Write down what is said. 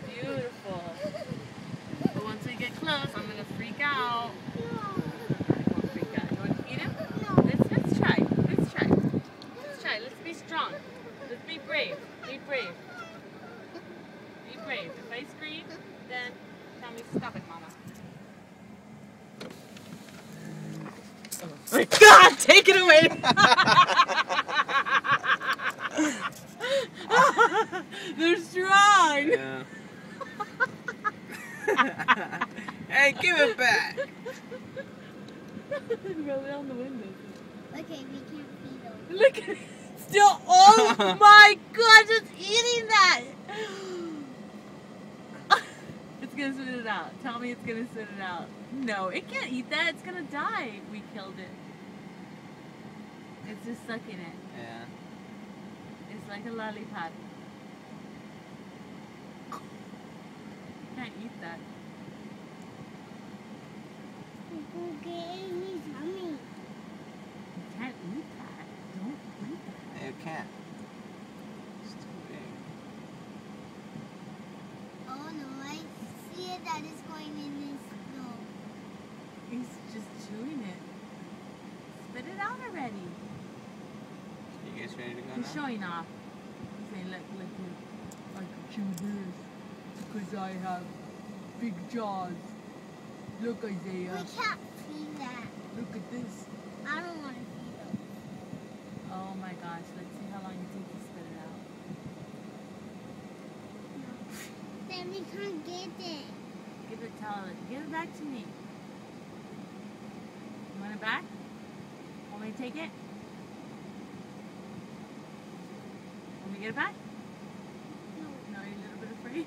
Beautiful. But once we get close, I'm gonna freak out. I won't freak out. You to feed him? Let's let's try. Let's try. Let's try. Let's be strong. Let's be brave. Be brave. Be brave. If I scream, then tell me stop it, Mama. Oh my God! Take it away. They're strong. Yeah. Hey, give it back. Roll down the window. Okay, we can't feed them. Look at it. Still, oh my god, it's eating that. It's gonna spit it out. Tell me it's gonna spit it out. No, it can't eat that. It's gonna die. We killed it. It's just sucking it. Yeah. It's like a lollipop. You can't eat that. People get in his tummy. You can't eat that. Don't eat that. You can't. It's too big. Oh no, I see it that is going in. He's just chewing it. Spit it out already. You guys ready to go He's now? showing off. He's saying, look, look, look. I can chew this because I have big jaws. Look, Isaiah. Uh, we can't see that. Look at this. I don't want to see them. Oh my gosh, let's see how long you take to spit it out. No. Then we can't get it. Give it, tell it. Give it back to me. You want it back? Want me to take it? Want me to get it back? No. No, you're a little bit afraid.